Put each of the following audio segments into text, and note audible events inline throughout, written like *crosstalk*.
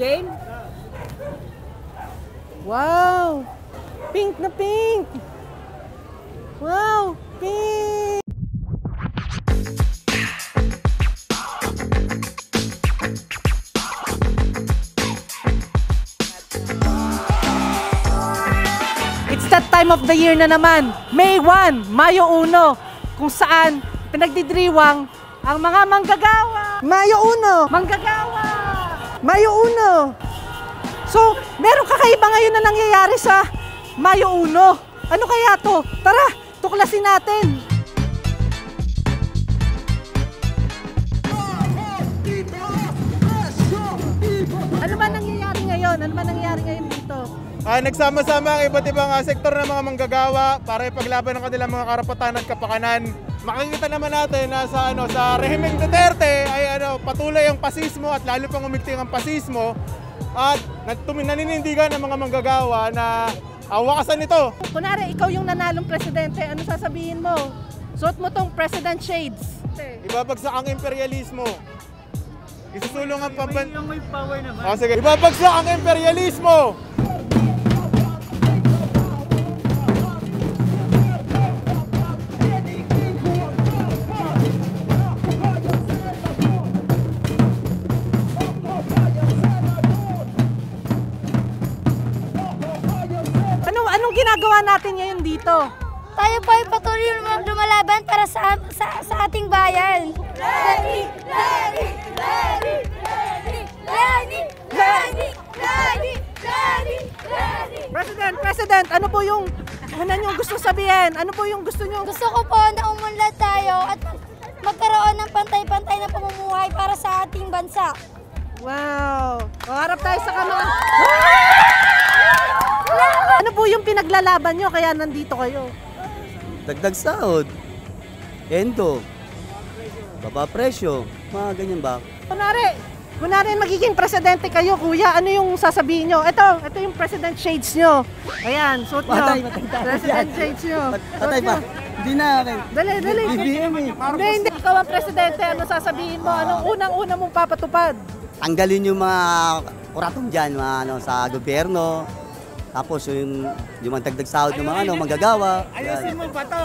Game? Wow! Pink na pink! Wow! Pink! It's that time of the year na naman. May 1, Mayo 1, kung saan pinagdidriwang ang mga manggagawa. Mayo 1, manggagawa. Mayo 1. So, meron kakaiba ngayon na nangyayari sa Mayo 1. Ano kaya to? Tara, tuklasin natin. Ano ba nangyayari ngayon? Ano ba nangyayari ngayon dito? Ah, nagsama-sama ang iba't ibang ah, sektor ng mga manggagawa para ipaglaban ang kanilang mga karapatan at kapakanan. Makikita naman natin na sa ano sa rehimeng Duterte ay ano patuloy ang pasismo at lalo pang umigting ang pasismo at naninindigan ng mga manggagawa na uh, wakasan ito. Kunwari, ikaw yung nanalong presidente, ano sasabihin mo? Suot mo tong president shades. Ibabagsak ang imperialismo. Isusulong ang pamban... Yung may power naman. Oh, sige. Ibabagsak ang imperialismo! Natin ngayon dito? Tayo po ay patuloy lum- lumalaban para sa, sa, sa ating bayan. Lenny! Lenny! Lenny! Lenny! Lenny! Lenny! Lenny! Lenny! President, President, ano po yung una nyo gusto sabihin? Ano po yung gusto nyo? Gusto ko po na umunlad tayo at magkaroon ng pantay-pantay na pamumuhay para sa ating bansa. Wow! O, harap tayo sa kamera. Ano po yung pinaglalaban nyo kaya nandito kayo? Dagdag sahod. Endo. Baba presyo. Mga ganyan ba? Kunwari, kunwari magiging presidente kayo, kuya, ano yung sasabihin nyo? Ito, ito yung president shades nyo. Ayan, suot nyo. Patay, patay President shades nyo. Pat- Patay pa. Hindi na akin. Dali, dali. BBM eh. Hindi, hindi. Ikaw ang presidente, ano sasabihin mo? Anong unang-una mong papatupad? Tanggalin yung mga kuratong dyan, mga ano, sa gobyerno. Tapos yung, yung mga dagdag sahod ng mga ano, manggagawa. Ayusin mo ba to?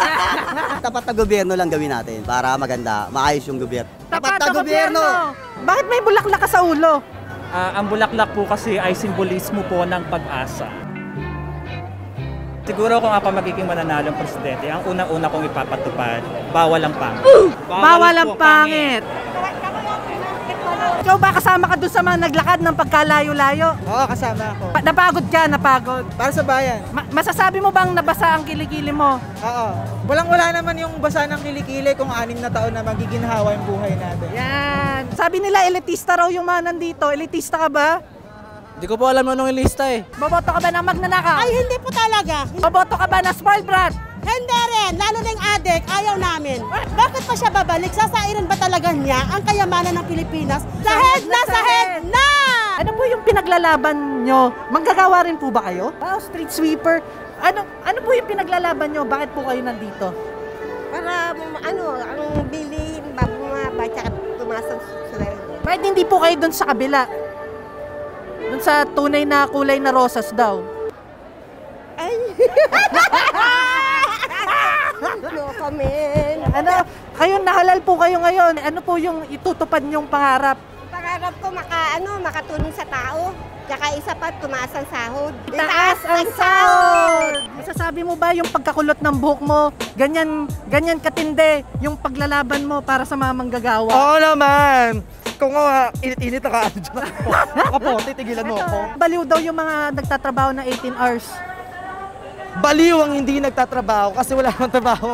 *laughs* Tapat na gobyerno lang gawin natin para maganda, maayos yung gobyerno. Tapat na gobyerno! Bakit may bulaklak ka sa ulo? Ah, ang bulaklak po kasi ay simbolismo po ng pag-asa. Siguro kung ako magiging mananalong presidente, ang unang-una kong ipapatupad, bawal ang pangit. Bawal ang po pangit. Ikaw ba kasama ka doon sa mga naglakad ng pagkalayo-layo? Oo, kasama ako. Pa- napagod ka, napagod. Para sa bayan. Ma- masasabi mo bang nabasa ang kilikili mo? Oo. Walang-wala naman yung basa ng kilikili kung anim na taon na magiginhawa yung buhay natin. Yan. Sabi nila elitista raw yung mga nandito. Elitista ka ba? Hindi ko po alam anong ilista eh. Boboto ka ba ng magnanakaw? Ay, hindi po talaga. Boboto ka ba ng spoiled brat? Hindi rin. Lalo na yung adik, ayaw namin. Bakit pa siya babalik? Sasairin ba talaga niya ang kayamanan ng Pilipinas? Sa head na, sa head na! Ano po yung pinaglalaban nyo? Manggagawa rin po ba kayo? Wow, street sweeper. Ano ano po yung pinaglalaban nyo? Bakit po kayo nandito? Para ano, ang bilihin ba bumaba tsaka tumasang sweldo. Bakit hindi po kayo doon sa kabila? Doon sa tunay na kulay na rosas daw. Ay! *laughs* comment. Ano, kayo nahalal po kayo ngayon. Ano po yung itutupad nyong pangarap? Pangarap ko maka, ano, makatulong sa tao. Tsaka isa pa, tumaas ang sahod. Itaas ang sahod! Masasabi mo ba yung pagkakulot ng buhok mo, ganyan, ganyan katindi yung paglalaban mo para sa mga manggagawa? Oo naman! Kung uh, init-init na ka, ano dyan *laughs* ako. Po, titigilan mo ako. Baliw daw yung mga nagtatrabaho na 18 hours. Baliw ang hindi nagtatrabaho kasi wala namang trabaho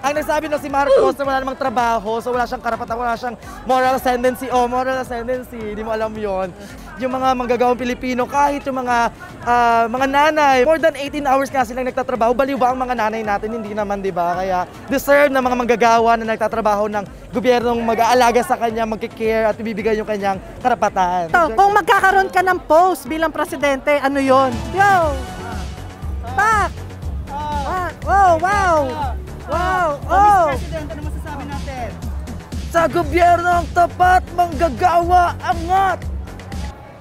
ang nagsabi no si Marcos na wala namang trabaho, so wala siyang karapatan, wala siyang moral ascendancy. Oh, moral ascendancy, hindi mo alam yon. Yung mga manggagawang Pilipino, kahit yung mga ah, mga nanay, more than 18 hours nga silang nagtatrabaho, baliw ba ang mga nanay natin? Hindi naman, di ba? Kaya deserve ng mga manggagawa na nagtatrabaho ng gobyernong mag-aalaga sa kanya, mag-care at ibibigay yung kanyang karapatan. So, kung magkakaroon ka ng post bilang presidente, ano yon? Yo! Pak! Ah, wow, wow! Wow! Oh! Presidente, ano masasabi natin? Sa gobyernong tapat, manggagawa, angat!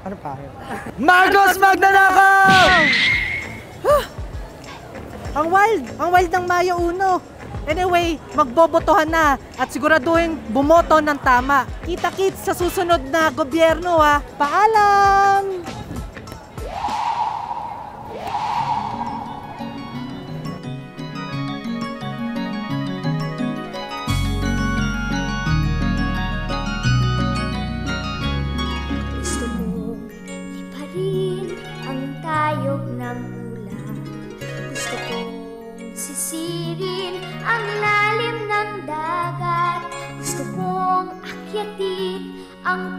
Ano pa? Marcos magnanakaw! Ang wild! Ang wild ng Mayo Uno! Anyway, magbobotohan na at siguraduhin bumoto ng tama. Kita-kits sa susunod na gobyerno ha. Paalam! Kong akyatin ang